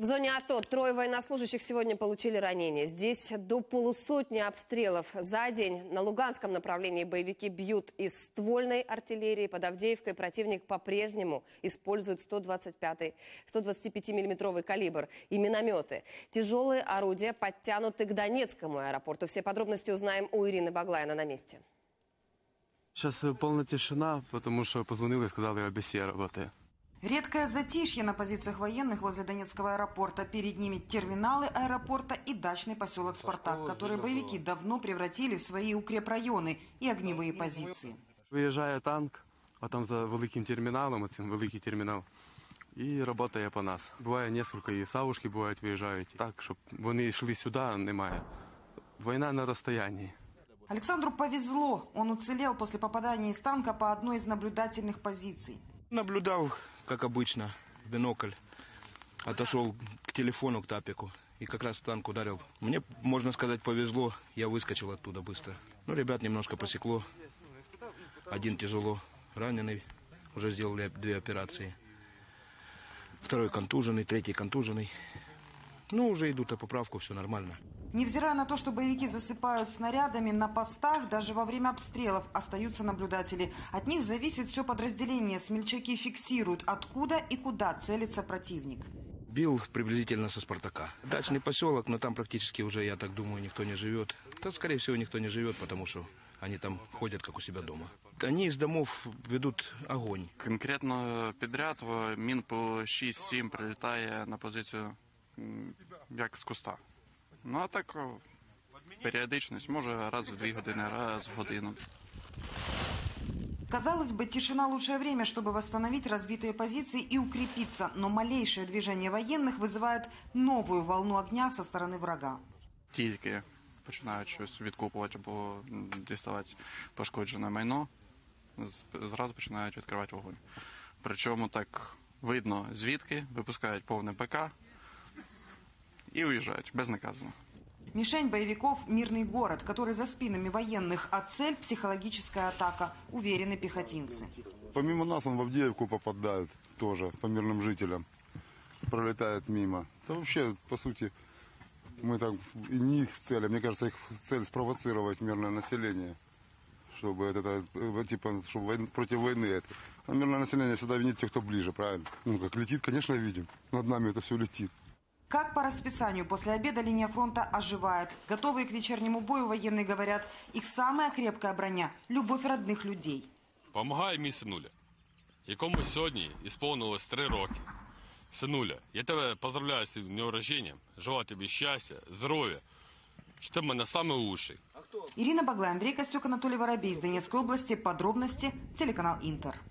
В зоне АТО трое военнослужащих сегодня получили ранения. Здесь до полусотни обстрелов за день. На Луганском направлении боевики бьют из ствольной артиллерии. Под Авдеевкой противник по-прежнему использует 125 125-миллиметровый калибр и минометы. Тяжелые орудия подтянуты к Донецкому аэропорту. Все подробности узнаем у Ирины Баглайна на месте. Сейчас полная тишина, потому что позвонили и сказали, обессия работает. Редкое затишье на позициях военных возле Донецкого аэропорта. Перед ними терминалы аэропорта и дачный поселок «Спартак», который боевики давно превратили в свои укрепрайоны и огневые позиции. Виїжджає танк, а там за великим терміналом, цим великий термінал, і працює по нас. Буває кілька, і савушки бувають, виїжджають. Так, щоб вони йшли сюди, немає. Війна на розстоянні. Александру повезло. Он уцелел после попадания из танка по одной из наблюдательных позиций. Наблюдал, как обычно, бинокль. Отошел к телефону, к тапику. И как раз танк ударил. Мне, можно сказать, повезло. Я выскочил оттуда быстро. Ну, ребят немножко посекло. Один тяжело раненый. Уже сделали две операции. Второй контуженный, третий контуженный. Ну, уже идут на поправку, все нормально. Невзирая на то, что боевики засыпают снарядами, на постах даже во время обстрелов остаются наблюдатели. От них зависит все подразделение. Смельчаки фиксируют, откуда и куда целится противник. Бил приблизительно со «Спартака». Дачный поселок, но там практически уже, я так думаю, никто не живет. Да, скорее всего, никто не живет, потому что они там ходят, как у себя дома. Они из домов ведут огонь. Конкретно підряд в мін по 6-7 прилітає на позицію м, як з куста. Ну а так о, періодичність може раз в дві години, раз в годину. Казалось бы, тишина – лучшее время, чтобы восстановить разбитые позиции и укрепиться. Но малейшее движение военных вызывает новую волну огня со стороны врага. Тільки починають щось відкупувати або м, діставати пошкоджене майно, з- зразу починають відкривати вогонь. Причому так видно звідки, випускають повне ПК і уїжджають безнаказано. Мишень боевиков – мирный город, который за спинами военных, а цель – психологическая атака, уверены пехотинцы. Помимо нас, он в Авдеевку попадают тоже, по мирным жителям. Пролетают мимо. Это вообще, по сути, мы так, и не их цель, а мне кажется, их цель спровоцировать мирное население. Чтобы это, типа, чтобы войн- против войны это. А мирное население всегда винит тех, кто ближе, правильно? Ну, как летит, конечно, видим. Над нами это все летит. Как по расписанию, после обеда линия фронта оживает. Готовые к вечернему бою военные говорят, их самая крепкая броня – любовь родных людей. Помагай мій синуля, якому сьогодні ісповнилось три роки. Синуля, я тебе поздравляю з днем рождения, желаю тобі щастя, здоров'я, що ти в мене саме лучший. Ирина Баглай, Андрей Костюк, Анатолий Воробей из Донецкой области. Подробности – телеканал «Интер».